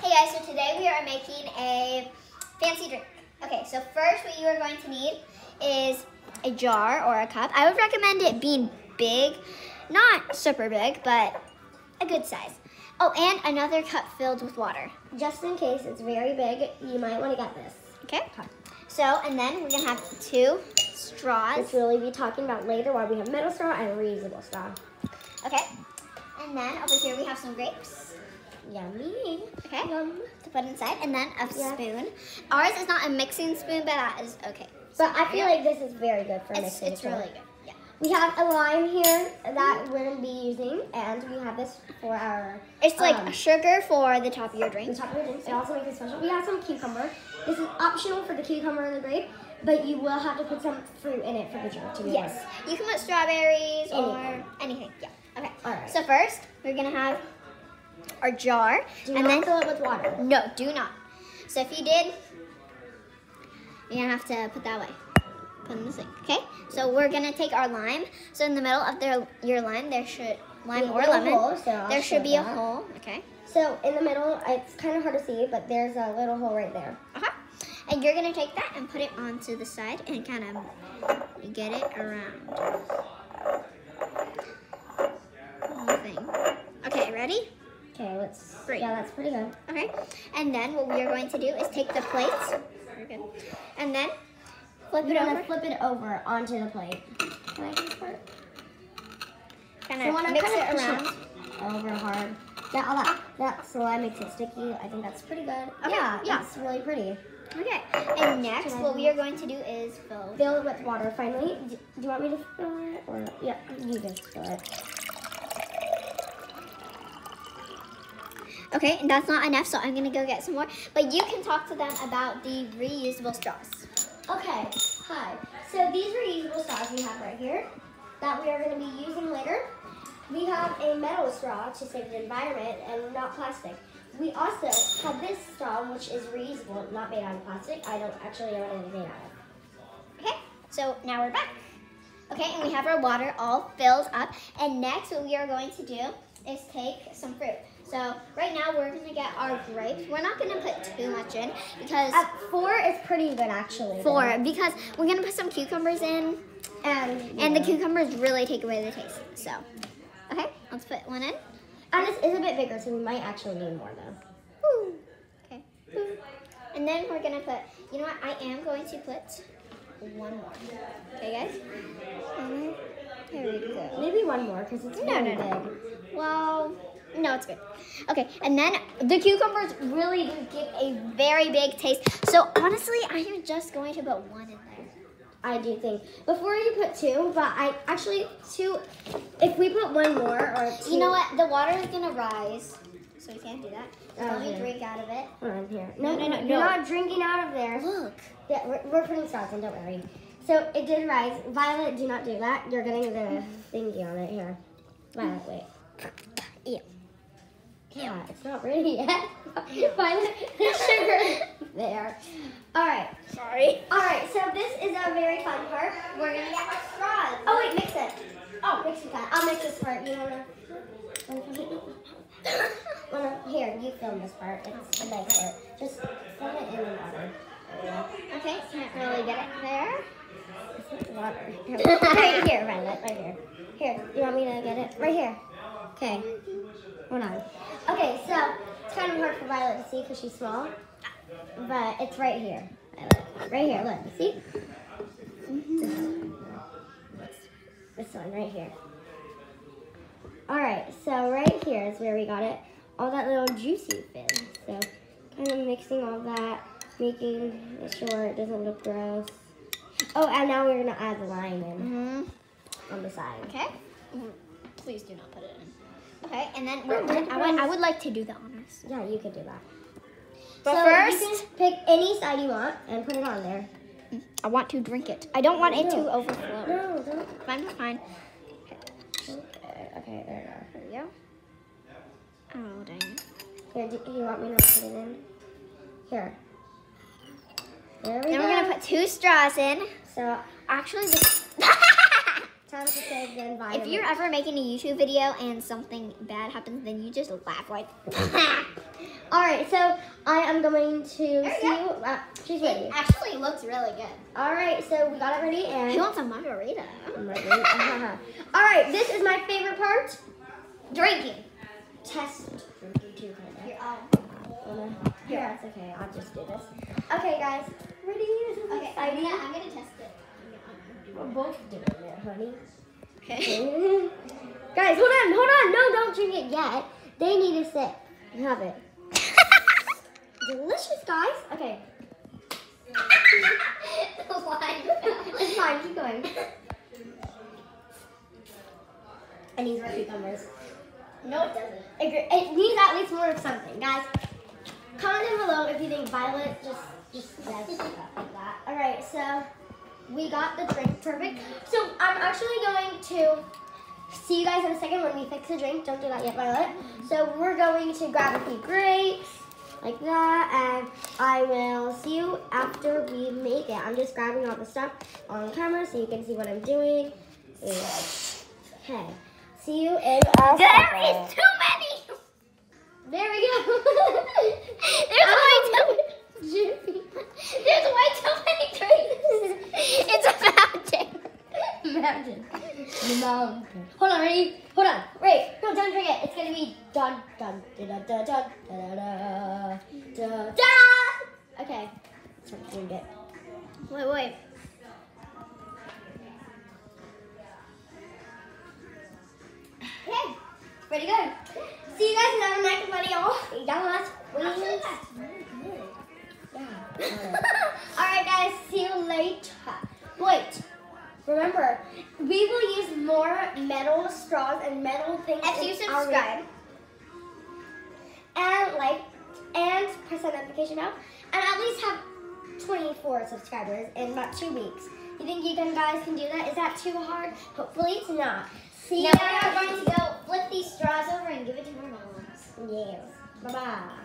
Hey guys, so today we are making a fancy drink. Okay, so first what you are going to need is a jar or a cup. I would recommend it being big, not super big, but a good size. Oh, and another cup filled with water. Just in case it's very big, you might want to get this. Okay? So, and then we're gonna have two straws. Which we'll be talking about later why we have metal straw and reusable straw. Okay? And then over here we have some grapes. Yummy. Okay? Yum. To put inside, and then a Yeah. spoon. Ours is not a mixing spoon, but that is okay. But I feel like this is very good for It's, mixing. it's really good. Yeah. We have a lime here that we're going to be using, and we have this for our It's like Um, sugar for the top of your drink. the top of the drinks. It also makes it special. We have some cucumber. This is optional for the cucumber and the grape, but you will have to put some fruit in it for the drink to be Yes. You can put strawberries or Anything. anything. Yeah. Okay. All right. So first, we're gonna have our jar, Do and not then fill it with water. no, do not. So if you did, you're gonna have to put that away. Put in the sink. Okay. So we're gonna take our lime. So in the middle of their your lime, there should lime We or lemon. hole, so there should be a hole. Okay. So in the middle, it's kind of hard to see, but there's a little hole right there. Uh-huh. And you're gonna take that and put it onto the side and kind of get it around. Thing. Okay, ready? Okay, let's. Great. Yeah, that's pretty good. Okay. And then what we are going to do is take the. Very good. And then flip You're it over. flip it over onto the plate. Can I do this part? Kind So of I mix it around. Over hard. Yeah, all that. That slime makes it sticky. I think that's pretty good. yeah, yeah. it's really pretty. Okay. And next, what we are going to do is fill. Fill it with water. Finally, do, do you want me to fill it or yeah, you just fill it. Okay, and that's not enough, so I'm gonna go get some more. But you can talk to them about the reusable straws. Okay, hi. So these reusable straws we have right here that we are to be using later. We have a metal straw to save the environment and not plastic. We also have this straw which is reusable, not made out of plastic. I don't actually know what it is made out of. Okay, so now we're back. Okay, and we have our water all filled up. And next, what we are going to do is take some fruit. So right now, we're gonna get our grapes. We're not gonna put too much in because At four is pretty good actually. four because we're gonna put some cucumbers in, um, and and the cucumbers really take away the taste. So, okay, let's put one in. and this is a bit bigger, so we might actually need more though. Okay. And then we're gonna put. You know what? I am going to put one more. Okay, guys. And there we go. Maybe one more because it's No, really no, no. big. Well, no, it's good. Okay, and then the cucumbers really do give a very big taste. So honestly, I am just going to put one in there. I do think before you put two, but I actually two. If we put one more or two, You know what? The water is gonna rise, so we can't do that. Oh, Let me yeah. drink out of it. Oh, Hold on here. No, no, no, You're no. not drinking out of there. Look. Yeah, we're, we're putting straws in. Don't worry. So it did rise. Violet, do not do that. You're getting the mm-hmm. thingy on it here. Violet, wait. Ew. Yeah, it's not ready yet. Find the sugar there. All right. Sorry. All right. So this is a very fun part. We're gonna get our straws. Oh wait, mix it. Oh, mix it. I'll mix this part. You wanna? wanna? Here, you film this part. It's a nice part. Just film it in the water. Okay, can't really get it there. It's water. Here, right here, Violet. Right here. Here. You want me to get it? Right here. Okay. Hold on. Okay, so it's kind of hard for Violet to see because she's small, but it's right here. Right here. Look. See? This one right here. All right, so right here is where we got it. All that little juicy fin. So kind of mixing all that, making sure it doesn't look gross. Oh, and now we're gonna add the lime in Mm-hmm. on the side. Okay. Mhm. Please do not put it in. Okay, and then I, would, I would like to do the honors. Yeah, you could do that. But so first, you can pick any side you want and put it on there. I want to drink it. I don't want it to overflow. No, don't. Fine, fine. Okay, okay, there There we go. Oh, dang it. you go. Here, do you want me to put it in? Here. There we Then go. we're going to put two straws in. So Actually, this... time to save the environment. if you're ever making a YouTube video and something bad happens, then you just laugh like... All right, so I am going to see you. Uh, she's ready. It actually looks really good. All right, so we got it ready and. He wants a margarita. I'm. All right, this is my favorite part. Drinking. Test drinking too, kinda. Here, oh. Wanna- it's okay. I'll just do this. Okay, guys. Ready? This is Okay, I'm gonna, I'm gonna test it. We're both doing it, honey. Okay. guys, hold on, hold on. No, don't drink it yet. They need a sip have it. Delicious, guys. Okay, it's fine. Keep going. I need more cucumbers. no, it doesn't. It, it needs at least more of something, guys. Comment down below if you think Violet just just does stuff like that. All right, so we got the drink perfect. So I'm actually going to see you guys in a second when we fix the drink. Don't do that yet, Violet. So we're going to grab a few grapes like that, and I will see you after we make it. I'm just grabbing all the stuff on camera so you can see what I'm doing. Okay. See you in a There second. is too many. There we go. There's way too. many. There's way too many drinks. It's a mountain. Mountain. Hold on, ready? Hold on. Wait, no, don't it. It's gonna be dun dun da da da da da da da da. Okay, let's drink it. Wait, wait. Okay, pretty good. See you guys in night, buddy. Oh, yes, please. Yeah. All right, guys. See you later. Wait. Remember, we will use more metal straws and metal things. If you subscribe, and like and press that notification bell and at least have 24 subscribers in about two weeks. You think you guys can do that? Is that too hard? Hopefully it's not. See now you we are guys. going to go flip these straws over and give it to our moms. Yes. Bye bye.